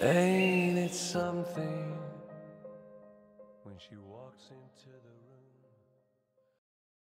Ain't it something when she walks into the?